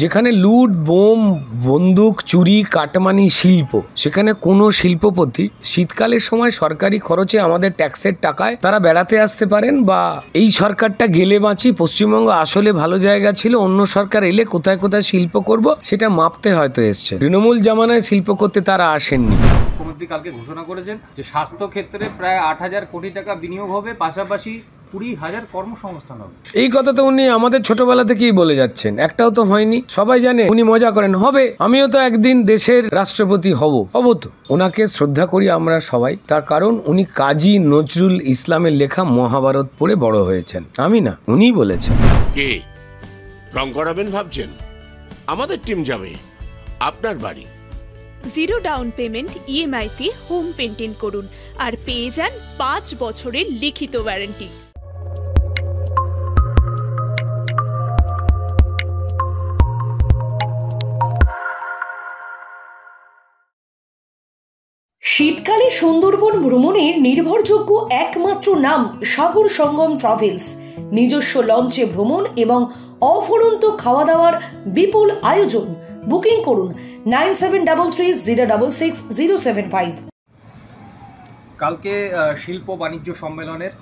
যেখানে লুট, বোম, বন্দুক, চুরি, কাটমানি, শিল্প, সেখানে কোনো শিল্পপতি শীতকালের সময় সরকারি খরচে আমাদের ট্যাক্সের টাকায় তারা বেড়াতে আসতে পারেন বা এই সরকারটা গেলে বাঁচি, পশ্চিমবঙ্গ আসলে ভালো জায়গা ছিল, অন্য সরকার এলে কোথায় কোথায় শিল্প করব সেটা মাপতে হয়তো এসছে। তৃণমূল জামানায় শিল্প করতে তারা আসেননি। মুখ্যমন্ত্রী কালকে ঘোষণা করেছেন যে স্বাস্থ্য ক্ষেত্রে প্রায় আট হাজার কোটি টাকা বিনিয়োগ হবে, পাশাপাশি কুড়ি হাজার কর্মসংস্থান হবে। এই কথা তো উনি আমাদের ছোটবেলা থেকেই বলে যাচ্ছেন। একটাও তো হয়নি। সবাই জানে উনি মজা করেন। হবে আমিও তো একদিন দেশের রাষ্ট্রপতি হব। হব তো। ওনাকে শ্রদ্ধা করি আমরা সবাই। তার কারণ উনি কাজী নজরুল ইসলামের লেখা মহাভারত পড়ে বড় হয়েছেন। আমি না উনিই বলেছেন। কে? রং করাবেন ভাবছেন? আমাদের টিম যাবে। আপনার বাড়ি? জিরো ডাউন পেমেন্ট ইএমআইতে হোম পেন্টিং করুন। আর পেয়ে যান পাঁচ বছরের লিখিত ওয়ারেন্টি সুন্দরবন ভ্রমণের নির্ভরযোগ্য একমাত্র নাম সাগর সঙ্গম ট্রাভেলস। নিজস্ব লঞ্চে ভ্রমণ এবং অফুরন্ত খাওয়া দাওয়ার বিপুল আয়োজন। বুকিং করুন nine seven double three zero double six zero seven five. কালকে শিল্প বাণিজ্য সম্মেলনের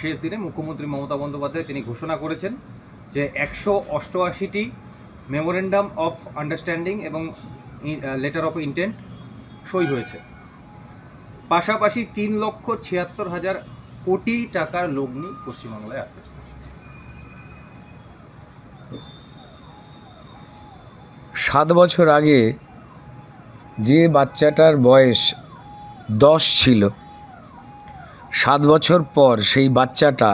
শেষ দিনে মুখ্যমন্ত্রী মমতা বন্দ্যোপাধ্যায় তিনি ঘোষণা করেছেন যে একশো অষ্টআশিটি মেমোরেন্ডাম অফ আন্ডারস্ট্যান্ডিং এবং লেটার অফ ইন্টেন্ট সই হয়েছে। পাশাপাশি তিন লক্ষ ছিয়াত্তর হাজার কোটি টাকার লগ্নি পশ্চিমবাংলায় আসতে চলেছে। সাত বছর আগে যে বাচ্চাটার বয়স দশ ছিল, সাত বছর পর সেই বাচ্চাটা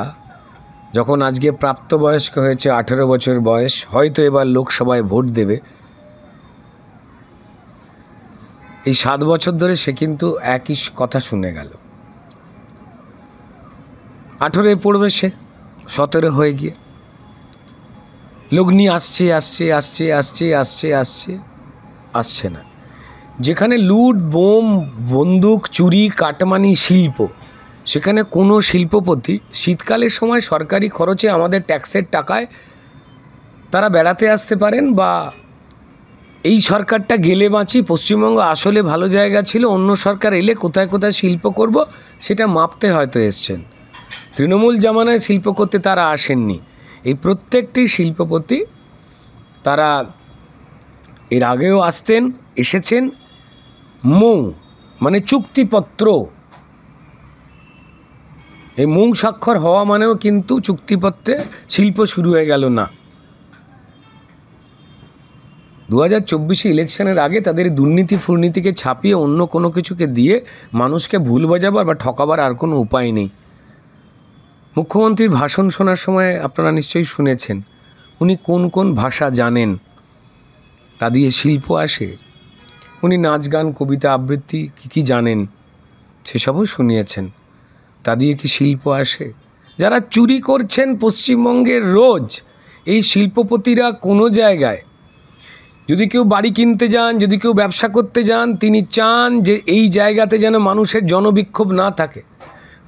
যখন আজকে প্রাপ্তবয়স্ক হয়েছে আঠেরো বছর বয়স, হয়তো এবার লোকসভায় ভোট দেবে। এই সাত বছর ধরে সে কিন্তু একই কথা শুনে গেল। আঠেরোয় পড়বে সে, সতেরো হয়ে গিয়ে। লগ্নি আসছে আসছে আসছে আসছে আসছে আসছে আসছে না। যেখানে লুট, বোম, বন্দুক, চুরি, কাটমানি, শিল্প, সেখানে কোনো শিল্পপতি শীতকালের সময় সরকারি খরচে আমাদের ট্যাক্সের টাকায় তারা বেড়াতে আসতে পারেন বা এই সরকারটা গেলে বাঁচি, পশ্চিমবঙ্গ আসলে ভালো জায়গা ছিল, অন্য সরকার এলে কোথায় কোথায় শিল্প করব, সেটা মাপতে হয়তো এসছেন। তৃণমূল জামানায় শিল্প করতে তারা আসেননি। এই প্রত্যেকটি শিল্পপতি তারা এর আগেও আসতেন, এসেছেন। মৌ মানে চুক্তিপত্র। এই মৌ স্বাক্ষর হওয়া মানেও কিন্তু চুক্তিপত্রে শিল্প শুরু হয়ে গেল না। দু হাজার চব্বিশে ইলেকশনের আগে তাদের দুর্নীতি ফুর্নীতিকে ছাপিয়ে অন্য কোনো কিছুকে দিয়ে মানুষকে ভুল বাজাবার বা ঠকাবার আর কোনো উপায় নেই। মুখ্যমন্ত্রীর ভাষণ শোনার সময় আপনারা নিশ্চয়ই শুনেছেন। উনি কোন কোন ভাষা জানেন? তা দিয়ে শিল্প আসে। উনি নাচ গান, কবিতা আবৃত্তি কী কী জানেন? সেসবও শুনিয়েছেন। তা দিয়ে কি শিল্প আসে? যারা চুরি করছেন পশ্চিমবঙ্গের রোজ, এই শিল্পপতিরা কোনো জায়গায় যদি কেউ বাড়ি কিনতে যান যদি কেউ ব্যবসা করতে যান তিনি চান যে এই জায়গাতে যেন মানুষের জনবিক্ষোভ না থাকে।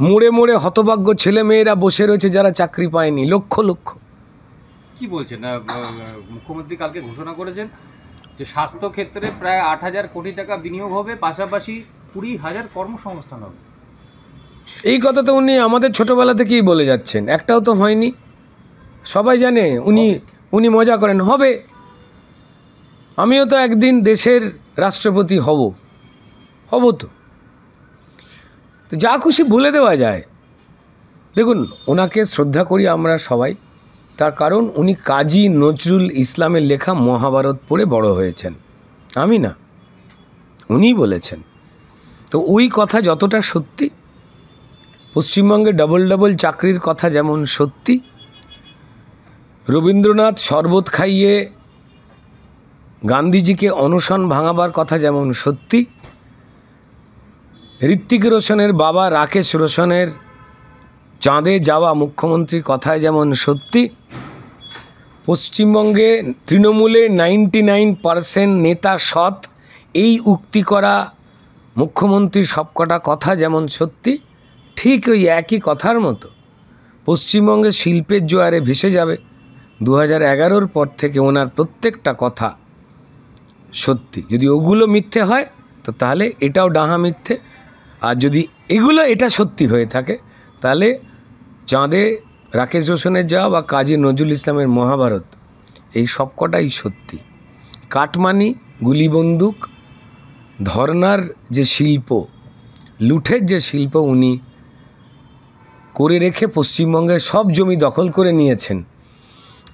মোড়ে মোড়ে হতভাগ্য ছেলেমেয়েরা বসে রয়েছে যারা চাকরি পায়নি লক্ষ লক্ষ। কি বলছেন? মুখ্যমন্ত্রী কালকে ঘোষণা করেছেন যে স্বাস্থ্য ক্ষেত্রে প্রায় আট হাজার কোটি টাকা বিনিয়োগ হবে পাশাপাশি কুড়ি হাজার কর্মসংস্থান হবে। এই কথা তো উনি আমাদের ছোটবেলা থেকেই বলে যাচ্ছেন। একটাও তো হয়নি। সবাই জানে উনি উনি মজা করেন। হবে। আমিও তো একদিন দেশের রাষ্ট্রপতি হব। হব তো। যা খুশি বলে দেওয়া যায়। দেখুন, ওনাকে শ্রদ্ধা করি আমরা সবাই। তার কারণ উনি কাজী নজরুল ইসলামের লেখা মহাভারত পড়ে বড় হয়েছেন। আমি না, উনিই বলেছেন। তো ওই কথা যতটা সত্যি, পশ্চিমবঙ্গে ডবল ডবল চাকরির কথা যেমন সত্যি, রবীন্দ্রনাথ শরবত খাইয়ে গান্ধীজিকে অনশন ভাঙাবার কথা যেমন সত্যি, ঋত্বিক রোশনের বাবা রাকেশ রোশনের চাঁদে যাওয়া মুখ্যমন্ত্রীর কথায় যেমন সত্যি, পশ্চিমবঙ্গে তৃণমূলে নাইনটি নাইন পারসেন্ট নেতা সৎ, এই উক্তি করা মুখ্যমন্ত্রীর সবকটা কথা যেমন সত্যি, ঠিক ওই একই কথার মতো। পশ্চিমবঙ্গে শিল্পের জোয়ারে ভেসে যাবে। দু হাজার পর থেকে ওনার প্রত্যেকটা কথা সত্যি। যদি ওগুলো মিথ্যে হয়, তো তাহলে এটাও ডাহা মিথ্যে। আর যদি এগুলো, এটা সত্যি হয়ে থাকে, তাহলে চাঁদে রাকেশ রোশনের যাওয়া বা কাজী নজরুল ইসলামের মহাভারত, এই সবকটাই সত্যি। কাটমানি গুলি বন্দুক ধর্নার যে শিল্প, লুঠের যে শিল্প উনি করে রেখে পশ্চিমবঙ্গের সব জমি দখল করে নিয়েছেন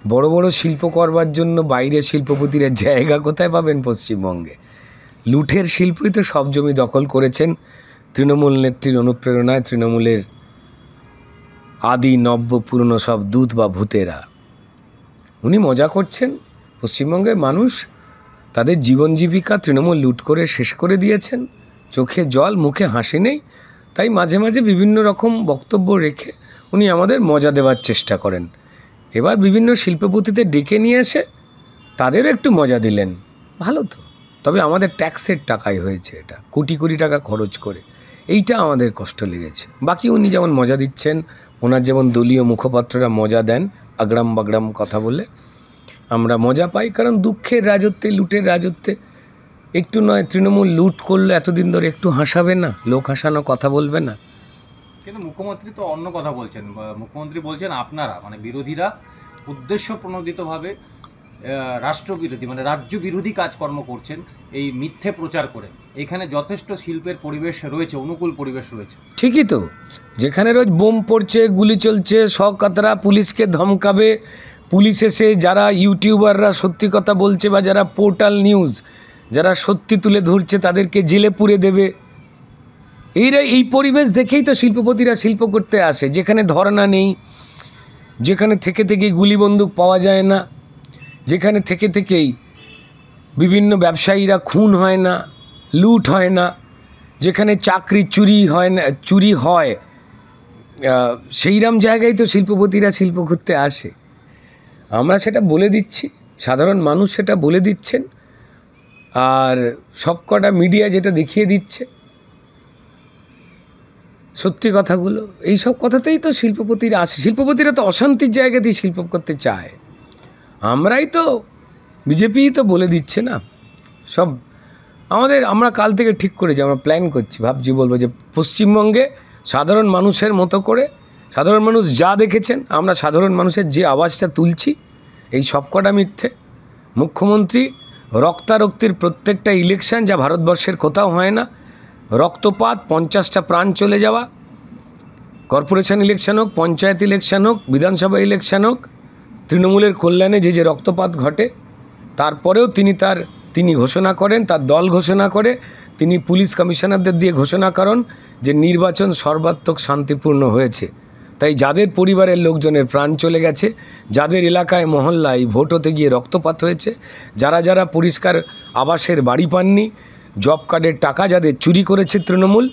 বড় বড় শিল্প করবার জন্য বাইরে শিল্পপতিরা জায়গা কোথায় পাবেন পশ্চিমবঙ্গে? লুঠের শিল্পই তো সব জমি দখল করেছেন। তৃণমূল নেত্রীর অনুপ্রেরণায় তৃণমূলের আদি, নব্য, পুরনো সব দূত বা ভূতেরা। উনি মজা করছেন। পশ্চিমবঙ্গের মানুষ তাদের জীবন জীবিকা তৃণমূল লুট করে শেষ করে দিয়েছেন। চোখে জল, মুখে হাসি নেই। তাই মাঝে মাঝে বিভিন্ন রকম বক্তব্য রেখে উনি আমাদের মজা দেওয়ার চেষ্টা করেন। এবার বিভিন্ন শিল্পপতিদের ডেকে নিয়ে এসে তাদেরও একটু মজা দিলেন। ভালো তো। তবে আমাদের ট্যাক্সের টাকায় হয়েছে এটা, কোটি কোটি টাকা খরচ করে। এইটা আমাদের কষ্ট লেগেছে। বাকি উনি যেমন মজা দিচ্ছেন, ওনার যেমন দলীয় মুখপাত্ররা মজা দেন, আগ্রাম বাগড়াম কথা বলে, আমরা মজা পাই। কারণ দুঃখের রাজত্বে, লুটের রাজত্বে একটু নয়, তৃণমূল লুট করল এতদিন ধরে একটু হাসাবে না, লোক হাসানো কথা বলবে না। কিন্তু মুখ্যমন্ত্রী তো অন্য কথা বলছেন। মুখ্যমন্ত্রী বলছেন আপনারা মানে বিরোধীরা উদ্দেশ্য প্রণোদিতভাবে রাষ্ট্রবিরোধী মানে রাজ্য বিরোধী কাজকর্ম করছেন, এই মিথ্যে প্রচার করে। এখানে যথেষ্ট শিল্পের পরিবেশ রয়েছে, অনুকূল পরিবেশ রয়েছে। ঠিকই তো। যেখানে রোজ বোম পড়ছে, গুলি চলছে শকাতরা পুলিশকে ধমকাবে, পুলিশ এসে যারা ইউটিউবাররা সত্যি কথা বলছে বা যারা পোর্টাল নিউজ, যারা সত্যি তুলে ধরছে, তাদেরকে জেলে পুরে দেবে। এইরা এই পরিবেশ দেখেই তো শিল্পপতিরা শিল্প করতে আসে। যেখানে ধর্না নেই, যেখানে থেকে থেকে গুলি বন্দুক পাওয়া যায় না, যেখানে থেকে থেকেই বিভিন্ন ব্যবসায়ীরা খুন হয় না, লুট হয় না, যেখানে চাকরি চুরি হয় না, চুরি হয় সেইরম জায়গায় তো শিল্পপতিরা শিল্প করতে আসে। আমরা সেটা বলে দিচ্ছি, সাধারণ মানুষ সেটা বলে দিচ্ছেন, আর সবকটা মিডিয়া যেটা দেখিয়ে দিচ্ছে সত্যি কথাগুলো এই সব কথাতেই তো শিল্পপতিরা আসে শিল্পপতিরা তো অশান্তির জায়গাতেই শিল্প করতে চায়। আমরাই তো, বিজেপিই তো বলে দিচ্ছে না। সব, আমাদের, আমরা কাল থেকে ঠিক করেছি, আমরা প্ল্যান করছি, ভাবছি, বলব যে পশ্চিমবঙ্গে সাধারণ মানুষের মতো করে, সাধারণ মানুষ যা দেখেছেন, আমরা সাধারণ মানুষের যে আওয়াজটা তুলছি, এই সবকটা মিথ্যে। মুখ্যমন্ত্রী রক্তারক্তির প্রত্যেকটা ইলেকশন যা ভারতবর্ষের কোথাও হয় না রক্তপাত, পঞ্চাশটা প্রাণ চলে যাওয়া, কর্পোরেশন ইলেকশন হোক, পঞ্চায়েত ইলেকশন হোক, বিধানসভা ইলেকশন হোক, তৃণমূলের কল্যাণে যে যে রক্তপাত ঘটে, তারপরেও তিনি তার, তিনি ঘোষণা করেন, তার দল ঘোষণা করে, তিনি পুলিশ কমিশনারদের দিয়ে ঘোষণা করেন যে নির্বাচন সর্বাত্মক শান্তিপূর্ণ হয়েছে। তাই যাদের পরিবারের লোকজনের প্রাণ চলে গেছে, যাদের এলাকায়, মহল্লায় ভোট হতে গিয়ে রক্তপাত হয়েছে, যারা যারা পরিষ্কার আবাসের বাড়ি পাননি জব কার্ডের টাকা যাদের চুরি করেছে তৃণমূল,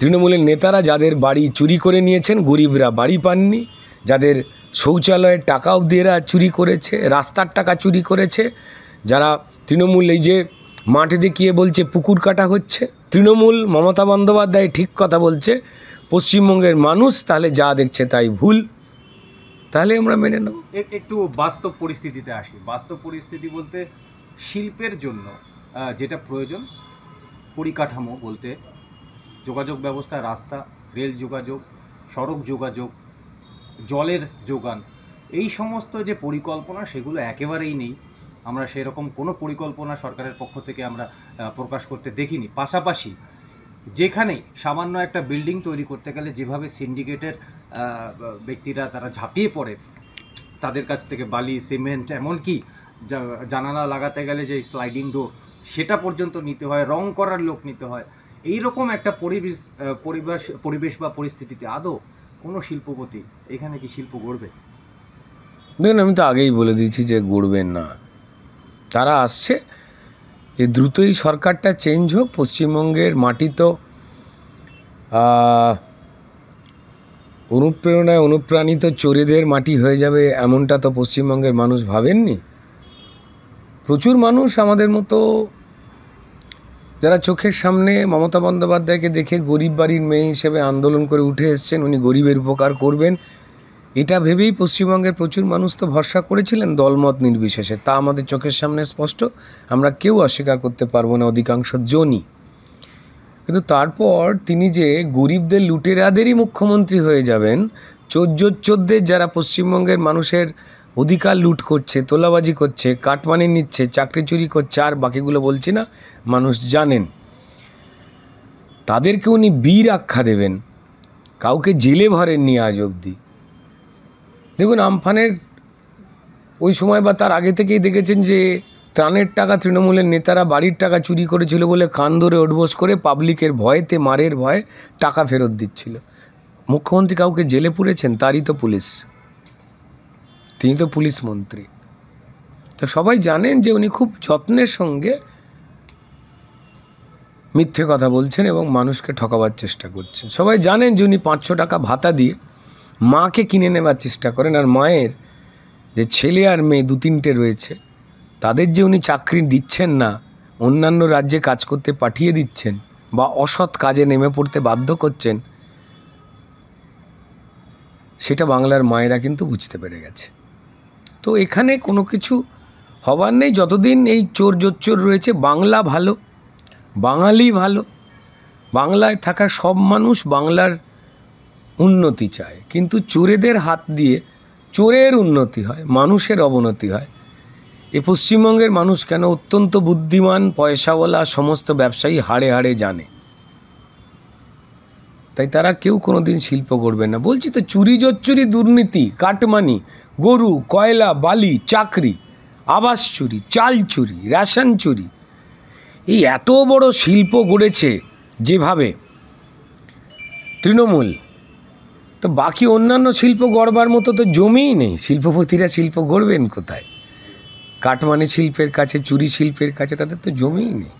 তৃণমূলের নেতারা যাদের বাড়ি চুরি করে নিয়েছেন, গরিবরা বাড়ি পাননি, যাদের শৌচালয়ের টাকা অবধি এরা চুরি করেছে, রাস্তার টাকা চুরি করেছে, যারা তৃণমূল এই যে মাঠে দেখিয়ে বলছে পুকুর কাটা হচ্ছে, তৃণমূল মমতা বন্দ্যোপাধ্যায় ঠিক কথা বলছে, পশ্চিমবঙ্গের মানুষ তাহলে যা দেখছে তাই ভুল, তাহলে আমরা মেনে নেব। একটু বাস্তব পরিস্থিতিতে আসি। বাস্তব পরিস্থিতি বলতে শিল্পের জন্য যেটা প্রয়োজন, পরিকাঠামো বলতে যোগাযোগ ব্যবস্থা, রাস্তা, রেল যোগাযোগ, সড়ক যোগাযোগ, জলের যোগান, এই সমস্ত যে পরিকল্পনা সেগুলো একেবারেই নেই। আমরা সেরকম কোনো পরিকল্পনা সরকারের পক্ষ থেকে আমরা প্রকাশ করতে দেখিনি। পাশাপাশি যেখানে সামান্য একটা বিল্ডিং তৈরি করতে গেলে যেভাবে সিন্ডিকেটের ব্যক্তিরা তারা ঝাঁপিয়ে পড়ে, তাদের কাছ থেকে বালি, সিমেন্ট, এমনকি জানালা লাগাতে গেলে যে স্লাইডিং ডোর সেটা পর্যন্ত নিতে হয়, রং করার লোক নিতে হয়। এই রকম একটা পরিবেশ পরিবেশ পরিবেশ বা পরিস্থিতিতে আদৌ কোনো শিল্পপতি এখানে কি শিল্প গড়বে? দেখুন, আমি তো আগেই বলে দিয়েছি যে গড়বেন না। তারা আসছে যে দ্রুতই সরকারটা চেঞ্জ হোক, পশ্চিমবঙ্গের মাটি তো অনুপ্রেরণায় অনুপ্রাণিত চোরেদের মাটি হয়ে যাবে এমনটা তো পশ্চিমবঙ্গের মানুষ ভাবেননি। প্রচুর মানুষ আমাদের মতো যারা চোখের সামনে মমতা বন্দ্যোপাধ্যায়কে দেখে গরিব বাড়ির মেয়ে হিসেবে আন্দোলন করে উঠে এসছেন, উনি গরিবের উপকার করবেন। এটা ভেবেই পশ্চিমবঙ্গের প্রচুর মানুষ তো ভরসা করেছিলেন দলমত নির্বিশেষে। তা আমাদের চোখের সামনে স্পষ্ট, আমরা কেউ অস্বীকার করতে পারব না অধিকাংশ জনই। কিন্তু তারপর তিনি যে গরিবদের লুটেরাদেরই মুখ্যমন্ত্রী হয়ে যাবেন চোদ্দ চোদ্দের যারা পশ্চিমবঙ্গের মানুষের অধিকার লুট করছে, তোলাবাজি করছে, কাটমানি নিচ্ছে, চাকরি চুরি করছে, আর বাকিগুলো বলছি না, মানুষ জানেন। তাদেরকে উনি বীর আখ্যা দেবেন। কাউকে জেলে ভরেননি আজ অবধি। দেখুন, আমফানের ওই সময় বা তার আগে থেকেই দেখেছেন যে, ত্রাণের টাকা তৃণমূলের নেতারা বাড়ির টাকা চুরি করেছিল বলে কান ধরে ওঠবোস করে পাবলিকের ভয়েতে, মারের ভয়ে টাকা ফেরত দিচ্ছিল। মুখ্যমন্ত্রী কাউকে জেলে পুরেছেন? তারই তো পুলিশ। তিনি তো পুলিশ মন্ত্রী। তো সবাই জানেন যে উনি খুব যত্নের সঙ্গে মিথ্যে কথা বলছেন এবং মানুষকে ঠকাবার চেষ্টা করছেন। সবাই জানেন যে উনি পাঁচশো টাকা ভাতা দিয়ে মাকে কিনে নেবার চেষ্টা করেন আর মায়ের যে ছেলে আর মেয়ে দু তিনটে রয়েছে, তাদের যে উনি চাকরি দিচ্ছেন না, অন্যান্য রাজ্যে কাজ করতে পাঠিয়ে দিচ্ছেন বা অসৎ কাজে নেমে পড়তে বাধ্য করছেন, সেটা বাংলার মায়েরা কিন্তু বুঝতে পেরে গেছে। তো এখানে কোনো কিছু হবার নেই। যতদিন এই চোর জোচ্চোর রয়েছে, বাংলা ভালো, বাঙালি ভালো, বাংলায় থাকা সব মানুষ বাংলার উন্নতি চায়। কিন্তু চোরেদের হাত দিয়ে চোরের উন্নতি হয়, মানুষের অবনতি হয়। এ পশ্চিমবঙ্গের মানুষ কেন অত্যন্ত বুদ্ধিমান, পয়সাওয়ালা, সমস্ত ব্যবসায়ী হাড়ে হাড়ে জানে? তাই তারা কেউ কোনো দিন শিল্প করবে না। বলছি তো চুরি জচ্চুরি দুর্নীতি, কাটমানি, গরু, কয়লা, বালি, চাকরি, আবাস চুরি, চাল চুরি, রেশন চুরি, এই এত বড় শিল্প গড়েছে যেভাবে তৃণমূল। তো বাকি অন্যান্য শিল্প গড়বার মতো তো জমিই নেই। শিল্পপতিরা শিল্প গড়বেন কোথায়? কাটমানি শিল্পের কাছে, চুরি শিল্পের কাছে, তাদের তো জমিই নেই।